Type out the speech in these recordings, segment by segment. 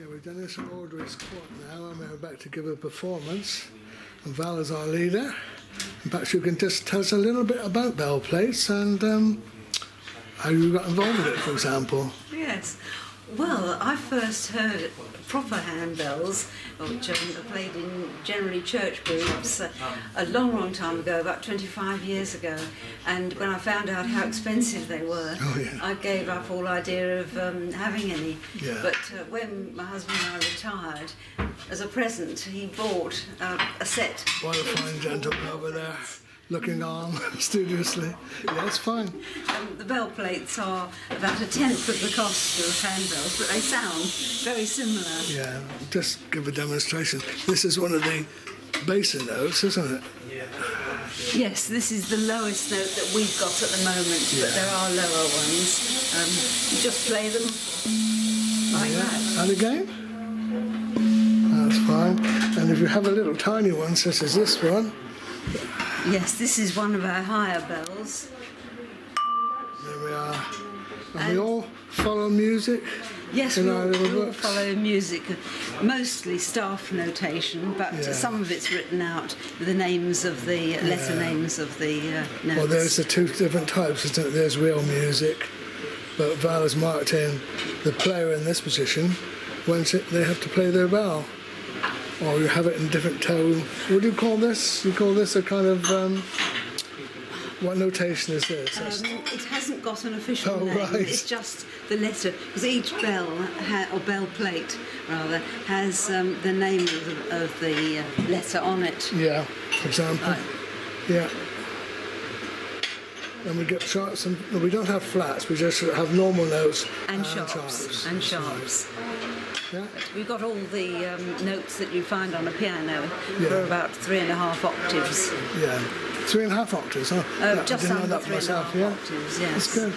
Yeah, we've done this at Aldridge Court now, and we're about to give a performance. And Val is our leader. Perhaps you can just tell us a little bit about bell plates and um, how you got involved with it, for example. Yes. Well, I first heard proper handbells, which um, are played in generally church groups, uh, a long, long time ago, about 25 years ago. And when I found out how expensive they were, Oh, yeah. I gave up all idea of um, having any. Yeah. But uh, when my husband and I retired, as a present, he bought uh, a set. What a fine gentleman over there, looking on studiously. Yeah, it's fine. Um, the bell plates are about a tenth of the cost of handbells, but they sound very similar. Yeah, just give a demonstration. This is one of the basin notes, isn't it? Yes, this is the lowest note that we've got at the moment, yeah. but there are lower ones. Um, you just play them like that. And again? That's fine. And if you have a little tiny one, such as this one, Yes, this is one of our higher bells. there we are. And, we all follow music Yes, we all, we all follow music, mostly staff notation, but Yeah. some of it's written out with the names of the letter Yeah. names of the uh, notes. Well, there's the two different types. Isn't it? There's real music, but Val has marked in the player in this position when they have to play their bell. Or you have it in different tone. What do you call this? You call this a kind of. Um, what notation is this? Um, it hasn't got an official Oh, name. right. It's just the letter because each bell ha- or bell plate rather has um, the name of the, of the uh, letter on it. yeah, for example. Right. Yeah. And we get sharps and no, we don't have flats. We just have normal notes And sharps. And sharps. Yeah. We've got all the um, notes that you find on a piano Yeah. for about three and a half octaves. Yeah. Three and a half octaves, huh? Uh, Yeah, I just didn't know under that three and a myself, half yeah. octaves, That's yes. good.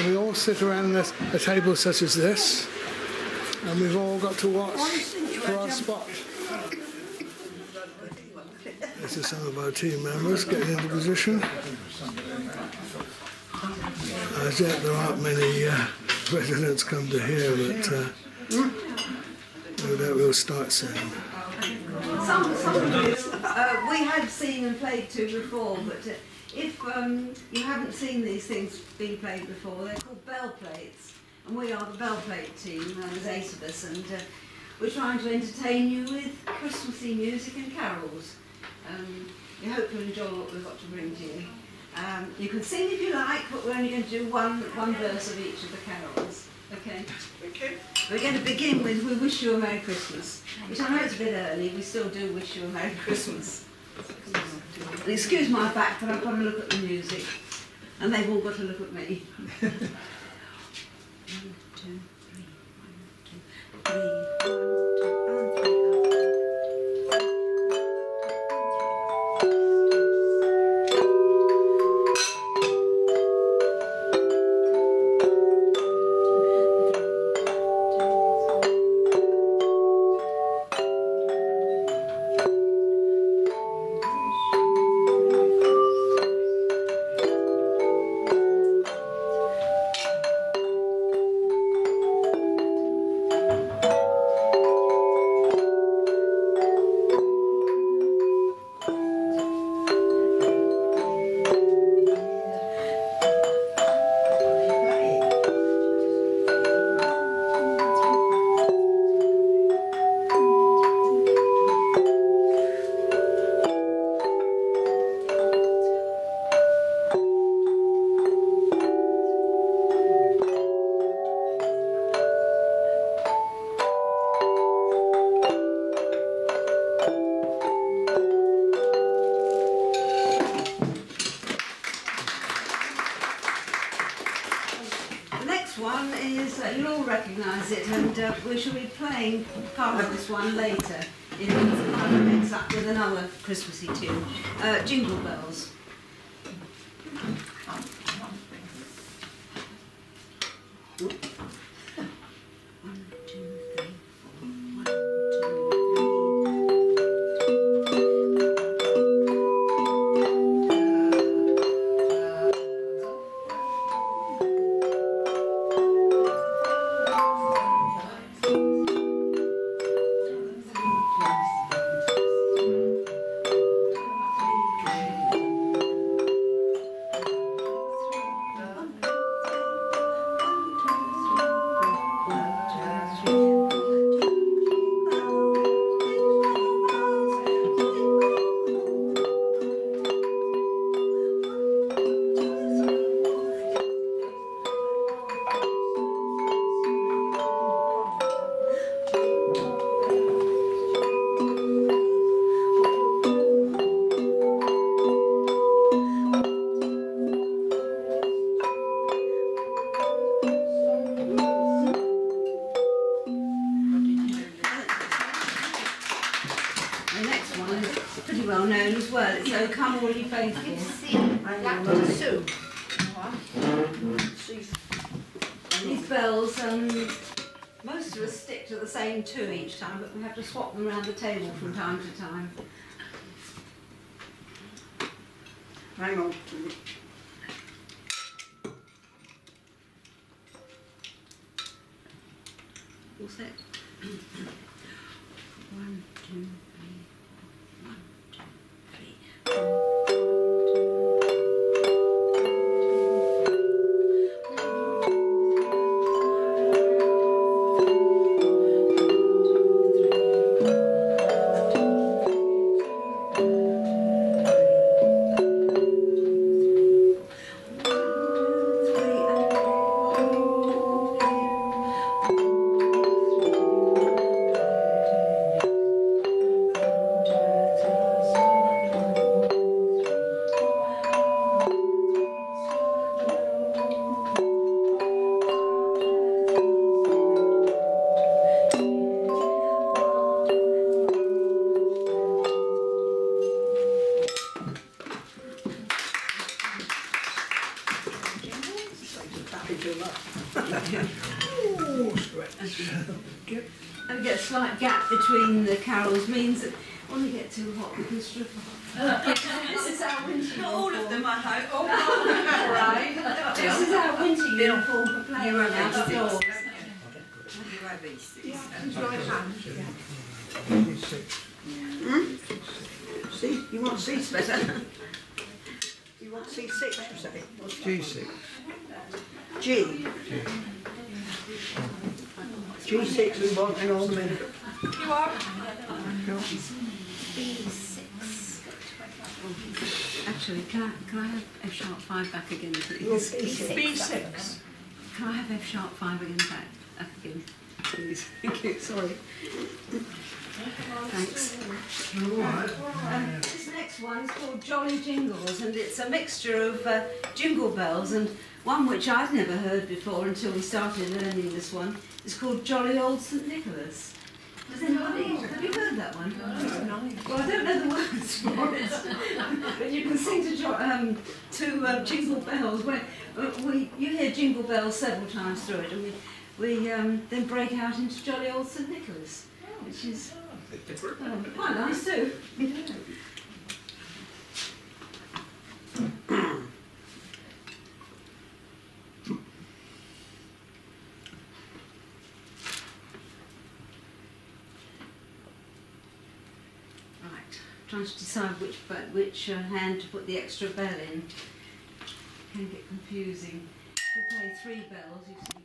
And we all sit around a, a table such as this, and we've all got to watch for our spot. This is some of our team members getting into position. As yet, there aren't many uh, residents come to here, but uh, no doubt we'll start soon. Some, some of it, uh, we had seen and played to before, but uh, if um, you haven't seen these things being played before, they're called bell plates, and we are the bell plate team. uh, There's eight of us, and uh, we're trying to entertain you with Christmassy music and carols. Um, we hope you enjoy what we've got to bring to you. Um, you can sing if you like, but we're only going to do one one verse of each of the carols. Okay. Okay. We're going to begin with We Wish You a Merry Christmas, which I know it's a bit early, we still do wish you a Merry Christmas. Excuse my back, but I've got to look at the music, and they've all got to look at me. one, two, three, one, two, three, is, uh, you'll all recognise it, and uh, we shall be playing part of this one later in mix up with another Christmassy tune, uh, Jingle Bells. One, come all ye faithful. Back to Sue. These bells, um, most of us stick to the same two each time, but we have to swap them around the table from time to time. Hang on. All set? One, two, And we get a slight gap between the carols means that when we get too hot we can strip off. this is our winter Not all of uniform. them, I hope. Oh, right. This is our winter uniform for playing You have outdoors. Easter. You have Easter. C, you want C better? You want C six, you say? G6. G. G six we want in all the minute. Actually, can I, can I have F sharp 5 back again, please? B six. Can I have F sharp 5 again back, back again, please? Thank you, sorry. Thanks. Um, this next one is called Jolly Jingles, and it's a mixture of uh, jingle bells and one which I'd never heard before until we started learning this one. is called Jolly Old St Nicholas. Does anybody, have you heard that one? Well, I don't know the words for it, but you can sing to, jo- um, to uh, Jingle Bells. When, uh, we, you hear Jingle Bells several times through it, and we, we um, then break out into Jolly Old St Nicholas, which is oh, quite nice too. Right, trying to decide which which uh, hand to put the extra bell in. Can get confusing. If We play three bells, you see.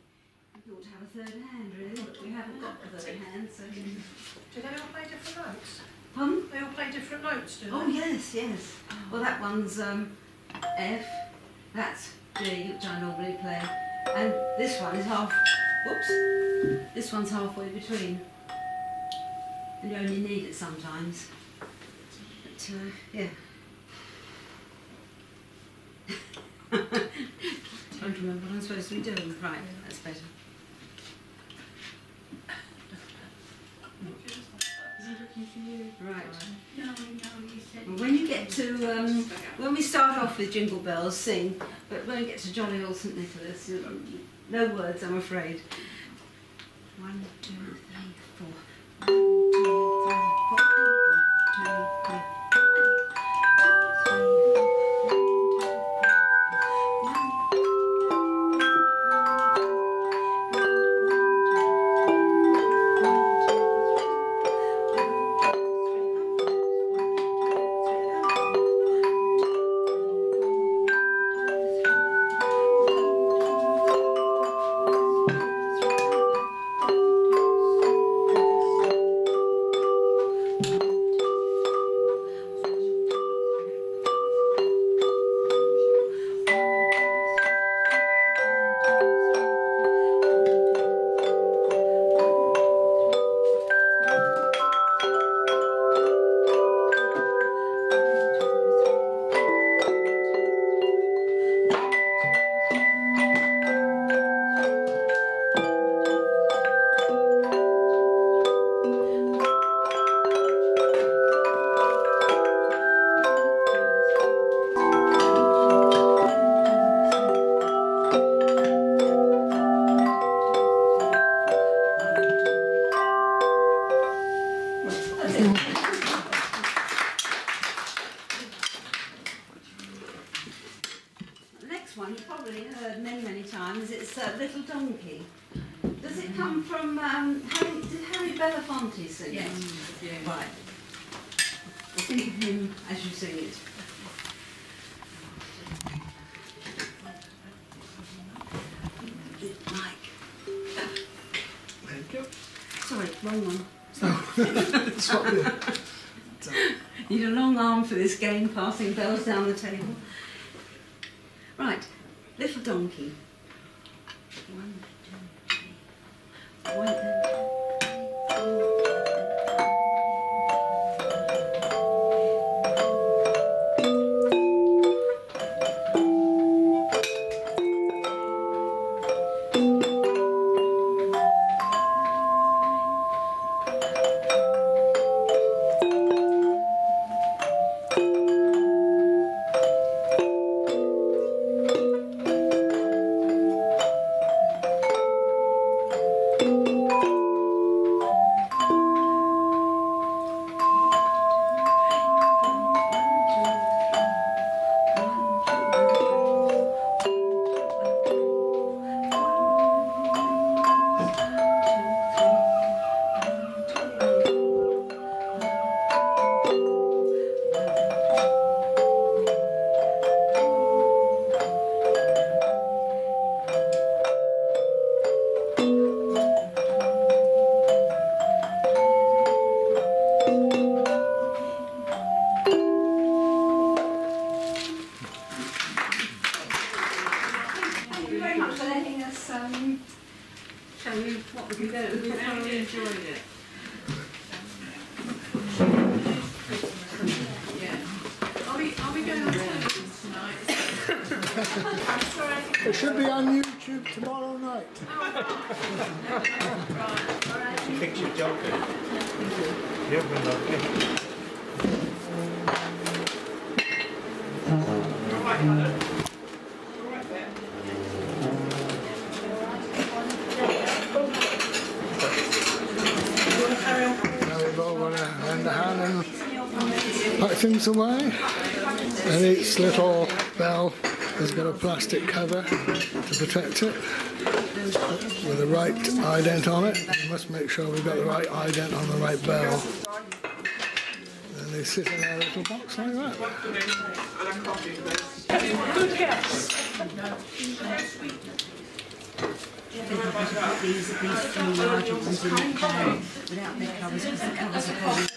We ought to have a third hand, really, but we haven't got a third hand, so. Do they all play different notes? Pardon? They all play different notes, do they? Oh yes, yes. Well, that one's um, F. That's G, which I normally play, and this one is half. Whoops. This one's halfway between. And you only need it sometimes. But uh, yeah. Don't remember what I'm supposed to be doing. Right, that's better. Is he looking for you? Right. Well, when you get to, um, when we start off with Jingle Bells, sing, but when we get to Jolly Old St Nicholas, no words, I'm afraid. One, two, Him as you sing it. Mike. Thank you. Sorry, wrong one. Swap you. Need a long arm for this game, passing bells down the table. Right, little donkey. It should be on YouTube tomorrow night. Oh, she thinks you're joking. You've been lovely. Now we've all got to lend a hand and pack things away. And each little bell has got a plastic cover to protect it with the right ident on it. We must make sure we've got the right ident on the right bell. And they sit in a little box like that. Good guess. These, these three larger ones without their covers because the covers are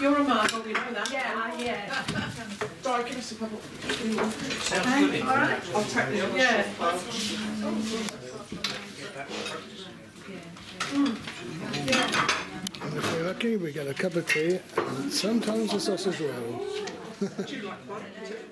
You're a mug, oh, we know that. Yeah, yeah. Right, give us a couple. Sounds good. All right. I'll take the other Yeah. And if we're lucky, we get a cup of tea and sometimes a sausage roll.